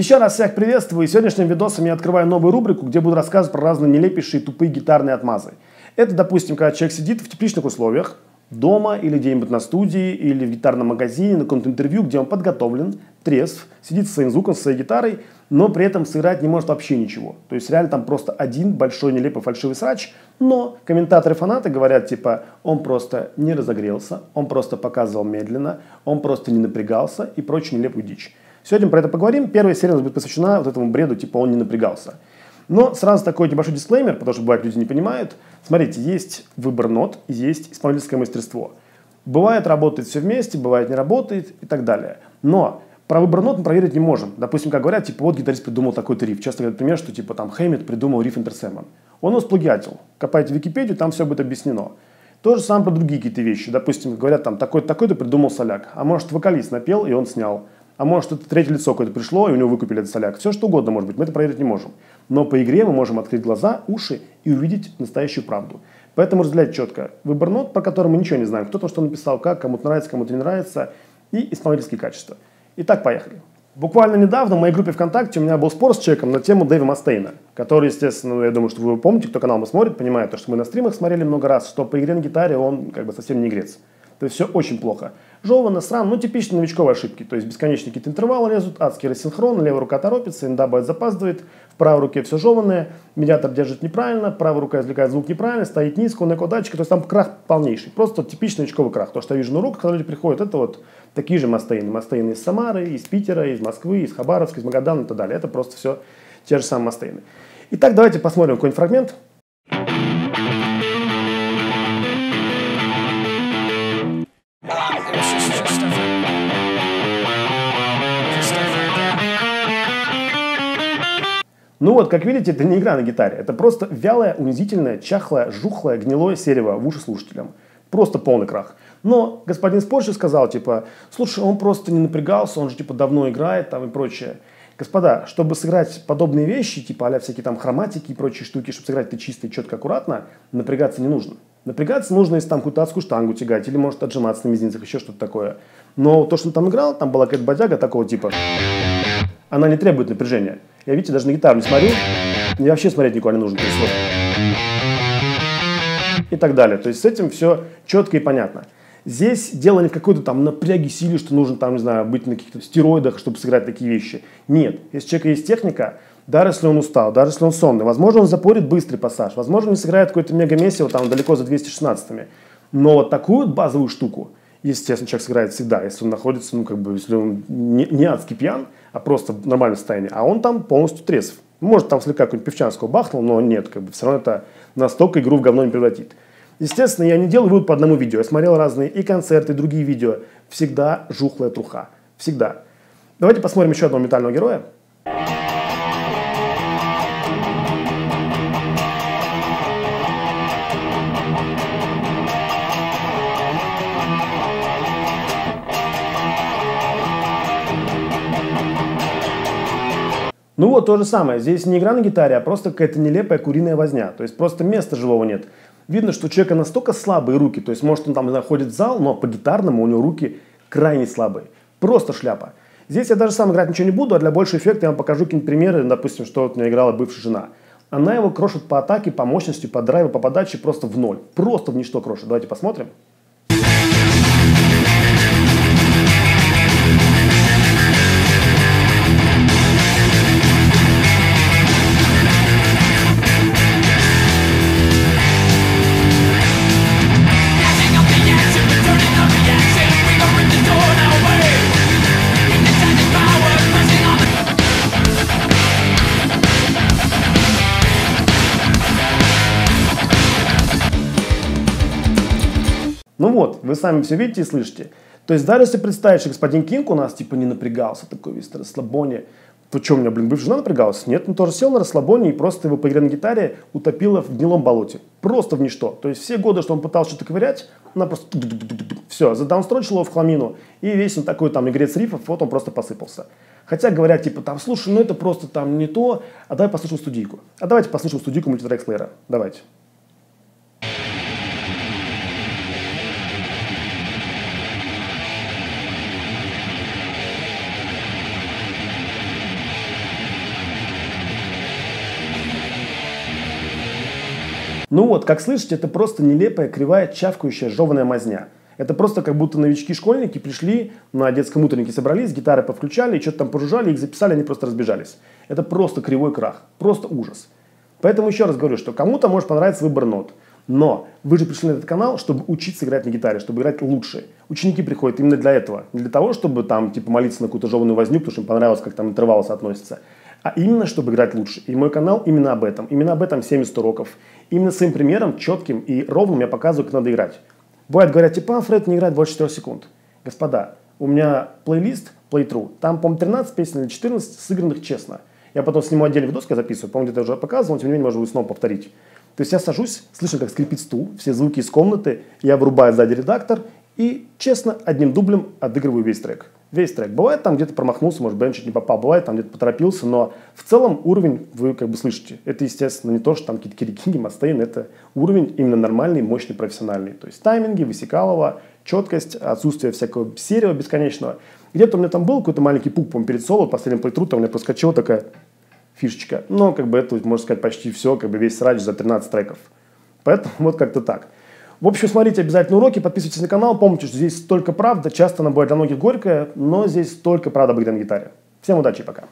Еще раз всех приветствую. И сегодняшним видосом я открываю новую рубрику, где буду рассказывать про разные нелепейшие тупые гитарные отмазы. Это, допустим, когда человек сидит в тепличных условиях, дома или где-нибудь на студии, или в гитарном магазине, на каком-то интервью, где он подготовлен, трезв, сидит со своим звуком, со своей гитарой, но при этом сыграть не может вообще ничего. То есть реально там просто один большой нелепый фальшивый срач, но комментаторы фанаты говорят типа, он просто не разогрелся, он просто показывал медленно, он просто не напрягался и прочую нелепую дичь. Сегодня про это поговорим. Первая серия будет посвящена вот этому бреду, типа он не напрягался. Но сразу такой небольшой дисклеймер, потому что бывает люди не понимают. Смотрите, есть выбор нот, есть исполнительское мастерство. Бывает работает все вместе, бывает не работает и так далее. Но про выбор нот мы проверить не можем. Допустим, как говорят, типа вот гитарист придумал такой-то риф. Часто говорят пример, что типа там Хэммит придумал риф Интерсемон. Он его сплагиатил. Копайте Википедию, там все будет объяснено. То же самое про другие какие-то вещи. Допустим, говорят там такой-то такой-то придумал соляк. А может вокалист напел и он снял а может это третье лицо какое-то пришло, и у него выкупили этот соляк. Все что угодно может быть, мы это проверить не можем. Но по игре мы можем открыть глаза, уши и увидеть настоящую правду. Поэтому разделять четко выбор нот, по которым мы ничего не знаем. Кто то что написал, как, кому-то нравится, кому-то не нравится, и исполнительские качества. Итак, поехали. Буквально недавно в моей группе ВКонтакте у меня был спор с человеком на тему Дэви Мастейна, который, естественно, ну, я думаю, что вы помните, кто канал мы смотрит, понимает, то, что мы на стримах смотрели много раз, что по игре на гитаре он как бы совсем не игрец. То есть все очень плохо. Жевано, срам, ну типичные новичковые ошибки. То есть бесконечные какие-то интервалы лезут, адский рассинхрон, левая рука торопится, инда запаздывает, в правой руке все жеванное, медиатор держит неправильно, правая рука извлекает звук неправильно, стоит низко, он датчика, то есть там крах полнейший. Просто типичный новичковый крах. То, что я вижу на руках, когда люди приходят, это вот такие же мастейны. Мастейны из Самары, из Питера, из Москвы, из Хабаровска, из Магадана и так далее. Это просто все те же самые мастейны. Итак, давайте посмотрим какой-нибудь фрагмент. Ну вот, как видите, это не игра на гитаре. Это просто вялое, унизительное, чахлое, жухлое, гнилое серево в уши слушателям. Просто полный крах. Но господин спорщик сказал, типа, слушай, он просто не напрягался, он же, типа, давно играет там и прочее. Господа, чтобы сыграть подобные вещи, типа а всякие там хроматики и прочие штуки, чтобы сыграть это чисто и четко, аккуратно, напрягаться не нужно. Напрягаться нужно, если там какую-то адскую штангу тягать, или может отжиматься на мизинцах, еще что-то такое. Но то, что он там играл, там была какая-то бодяга такого типа, она не требует напряжения. Я, видите, даже на гитару не смотрю. Мне вообще смотреть никуда не нужно. И так далее. То есть с этим все четко и понятно. Здесь дело не в какой-то там напряге силе, что нужно там, не знаю, быть на каких-то стероидах, чтобы сыграть такие вещи. Нет. Если у человека есть техника, даже если он устал, даже если он сонный, возможно, он запорит быстрый пассаж, возможно, он сыграет какой-то мега месиво там далеко за 216-ми. Но вот такую базовую штуку, естественно, человек сыграет всегда, если он находится, ну, как бы, если он не, не адский пьян, а просто в нормальном состоянии, а он там полностью трезв. Может, там слегка какой-нибудь певчанского бахнул, но нет, как бы, все равно это настолько игру в говно не превратит. Естественно, я не делаю вывод по одному видео. Я смотрел разные и концерты, и другие видео. Всегда жухлая труха. Всегда. Давайте посмотрим еще одного метального героя. Ну вот то же самое. Здесь не игра на гитаре, а просто какая-то нелепая куриная возня. То есть просто места живого нет. Видно, что у человека настолько слабые руки. То есть может он там заходит в зал, но по гитарному у него руки крайне слабые. Просто шляпа. Здесь я даже сам играть ничего не буду, а для большего эффекта я вам покажу какие-нибудь примеры. Допустим, что вот у меня играла бывшая жена. Она его крошит по атаке, по мощности, по драйву, по подаче просто в ноль. Просто в ничто крошит. Давайте посмотрим. Вы сами все видите и слышите. То есть даже если представить, что господин Кинг у нас типа не напрягался, такой весь расслабоне, то что, у меня, блин, бывшая жена напрягалась? Нет, он тоже сел на расслабоне и просто его по игре на гитаре утопила в гнилом болоте. Просто в ничто. То есть все годы, что он пытался что-то ковырять, она просто все, задаунстрочила его в хламину, и весь он такой там игрец рифов, вот он просто посыпался. Хотя говорят, типа, там, слушай, ну это просто там не то, а давай послушаем студийку. А давайте послушаем студийку мультитрек Слэйра. Давайте. Ну вот, как слышите, это просто нелепая, кривая, чавкающая, жеванная мазня. Это просто как будто новички-школьники пришли на детском утреннике, собрались, гитары повключали, что-то там пожужжали, их записали, они просто разбежались. Это просто кривой крах, просто ужас. Поэтому еще раз говорю, что кому-то может понравиться выбор нот. Но вы же пришли на этот канал, чтобы учиться играть на гитаре, чтобы играть лучше. Ученики приходят именно для этого. Не для того, чтобы там типа молиться на какую-то жеванную возню, потому что им понравилось, как там интервалы соотносятся. А именно, чтобы играть лучше. И мой канал именно об этом. Именно об этом 70 уроков. Именно своим примером, четким и ровным я показываю, как надо играть. Бывает, говорят, типа, а, Фред не играет больше 4 секунд. Господа, у меня плейлист, playthrough, там, по-моему, 13 песен или 14 сыгранных честно. Я потом сниму отдельный видос, я записываю, по-моему, где-то уже показывал, но тем не менее, можно будет снова повторить. То есть я сажусь, слышу, как скрипит стул, все звуки из комнаты, я врубаю сзади редактор и, честно, одним дублем отыгрываю весь трек. Весь трек. Бывает там где-то промахнулся, может, бен чуть не попал, бывает там где-то поторопился, но в целом уровень вы как бы слышите. Это, естественно, не то, что там какие-то кирикинги, мастейн, это уровень именно нормальный, мощный, профессиональный. То есть тайминги, высекалово, четкость, отсутствие всякого серия бесконечного. Где-то у меня там был какой-то маленький пук, по перед соло, последним плейтру, там у меня проскочила такая фишечка. Но как бы это, можно сказать, почти все, как бы весь срач за 13 треков. Поэтому вот как-то так. В общем, смотрите обязательно уроки, подписывайтесь на канал. Помните, что здесь только правда. Часто она бывает для многих горькая, но здесь только правда игре на гитаре. Всем удачи пока.